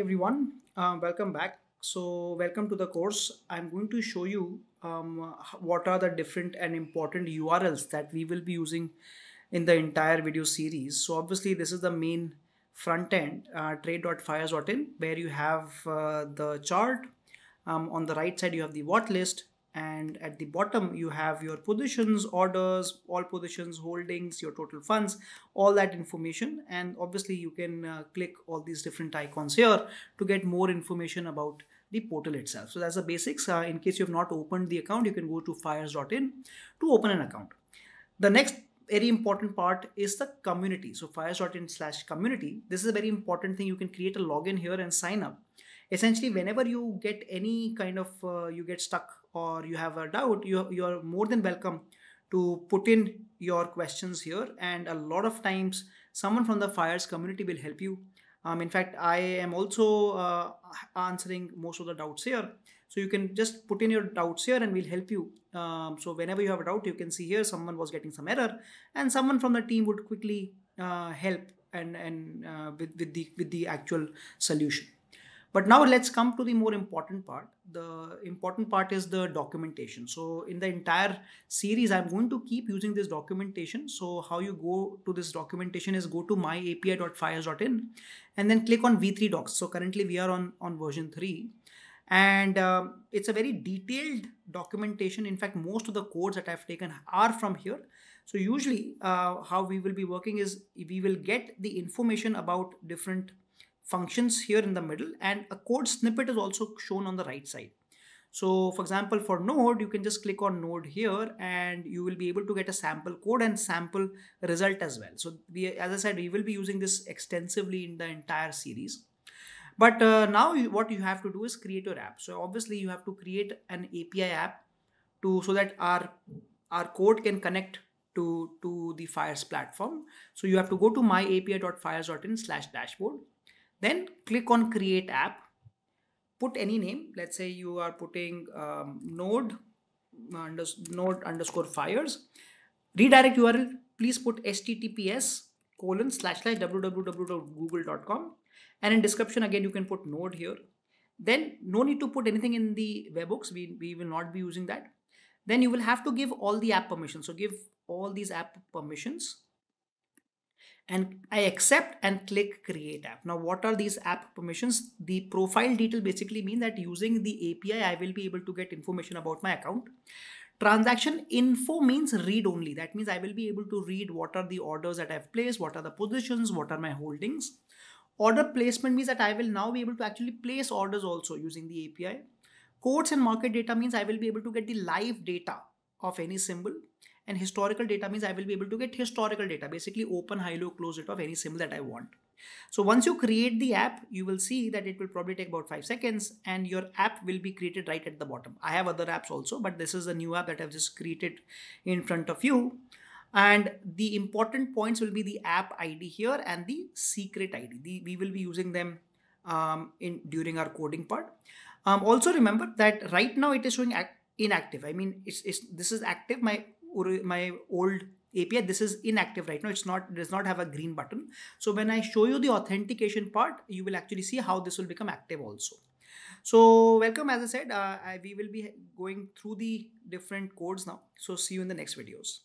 everyone, uh, welcome back. So welcome to the course. I'm going to show you um, what are the different and important URLs that we will be using in the entire video series. So obviously this is the main front end, uh, trade.fyers.in where you have uh, the chart. Um, on the right side you have the what list and at the bottom you have your positions orders all positions holdings your total funds all that information. And obviously you can uh, click all these different icons here to get more information about the portal itself. So that's the basics. Uh, in case you have not opened the account you can go to fyers.in to open an account. The next very important part is the community. So fyers.in slash community this is a very important thing. You can create a login here and sign up. Essentially whenever you get any kind of uh, you get stuck or you have a doubt you, you are more than welcome to put in your questions here. And a lot of times someone from the FYERS community will help you. Um, in fact i am also uh, answering most of the doubts here. So you can just put in your doubts here and we'll help you. Um, so whenever you have a doubt you can see here someone was getting some error and someone from the team would quickly uh, help and and uh, with, with the with the actual solution but now let's come to the more important part. The important part is the documentation. So in the entire series, I'm going to keep using this documentation. So how you go to this documentation is go to myapi.fyers.in and then click on V3 docs. So currently we are on, on version 3 and um, it's a very detailed documentation. In fact, most of the codes that I've taken are from here. So usually uh, how we will be working is we will get the information about different functions here in the middle and a code snippet is also shown on the right side. So for example, for node, you can just click on node here and you will be able to get a sample code and sample result as well. So we, as I said, we will be using this extensively in the entire series. But uh, now you, what you have to do is create your app. So obviously you have to create an API app to so that our our code can connect to to the FYERS platform. So you have to go to myapi.fyers.in slash dashboard then click on create app. Put any name. Let's say you are putting um, node, unders- node underscore fyers. Redirect URL. Please put https colon slash slash www.google.com. And in description again you can put node here. Then no need to put anything in the webhooks. We, we will not be using that. Then you will have to give all the app permissions. So give all these app permissions and I accept and click create app. Now, what are these app permissions? The profile detail basically mean that using the API, I will be able to get information about my account. Transaction info means read only. That means I will be able to read what are the orders that I've placed, what are the positions, what are my holdings. Order placement means that I will now be able to actually place orders also using the API. Quotes and market data means I will be able to get the live data of any symbol and historical data means I will be able to get historical data, basically open, high, low, close it of any symbol that I want. So once you create the app, you will see that it will probably take about five seconds and your app will be created right at the bottom. I have other apps also, but this is a new app that I've just created in front of you. And the important points will be the app ID here and the secret ID. The, we will be using them um, in during our coding part. Um, also remember that right now it is showing act, inactive. I mean, it's, it's this is active. My my old API, this is inactive right now. It's not does not have a green button. So when I show you the authentication part, you will actually see how this will become active also. So welcome, as I said, uh, I, we will be going through the different codes now. So see you in the next videos.